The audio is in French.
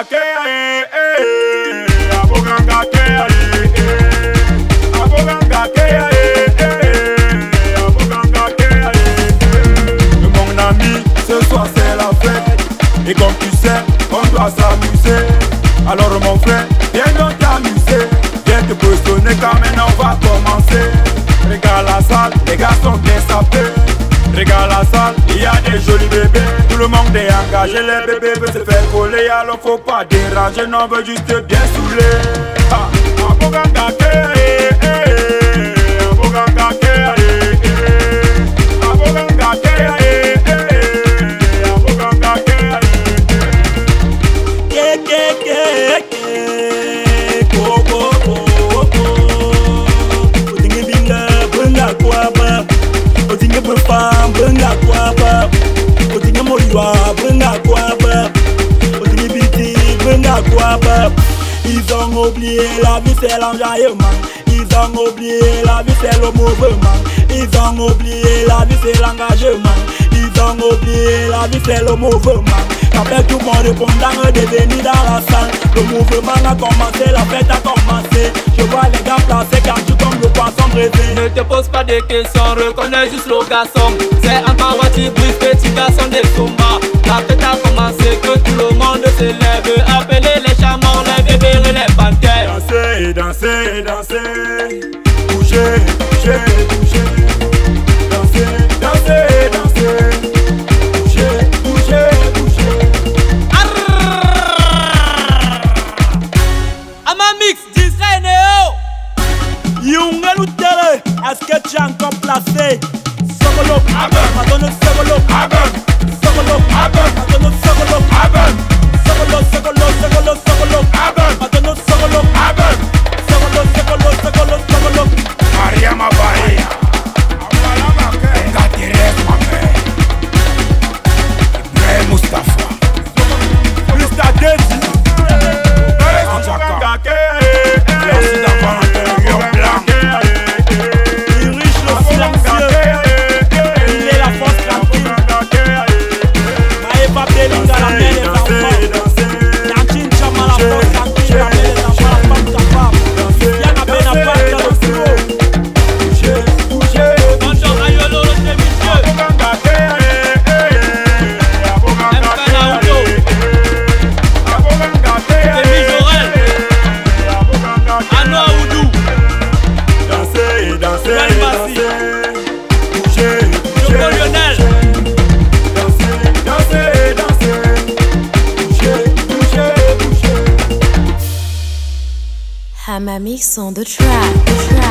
Mon ami, ce soir c'est la fête Et comme tu sais, on doit s'amuser Alors mon frère, viens donc t'amuser Viens te positionner car maintenant on va commencer Regarde la salle, les gars sont bien sapés. Regarde la salle, il y a des jolis bébés Engagé, les bébés veulent se faire coller. Alors faut pas déranger, non, on veut juste bien saouler. Ah, Ils ont oublié la vie c'est l'enjaillement. Ils ont oublié la vie c'est le mouvement. Ils ont oublié la vie c'est l'engagement. Ils ont oublié la vie c'est le mouvement. Après tout monde répondant de venir dans la salle. Le mouvement a commencé, la fête a commencé. Je vois les gars placés car tu comme le poisson brisé. Ne te pose pas de questions, reconnais juste le garçon. C'est encore Moitié brise, petit garçon des sombas La fête a commencé, que tout le monde Danser, danser, Bouger, bouger, bouger. Danser, danser, danser. Bouger, bouger, bouger. Ama mix, Disney Neo tu es encore placé Sogolo, Amen. Madonna bouger, bouger. Hamamix on the track, track.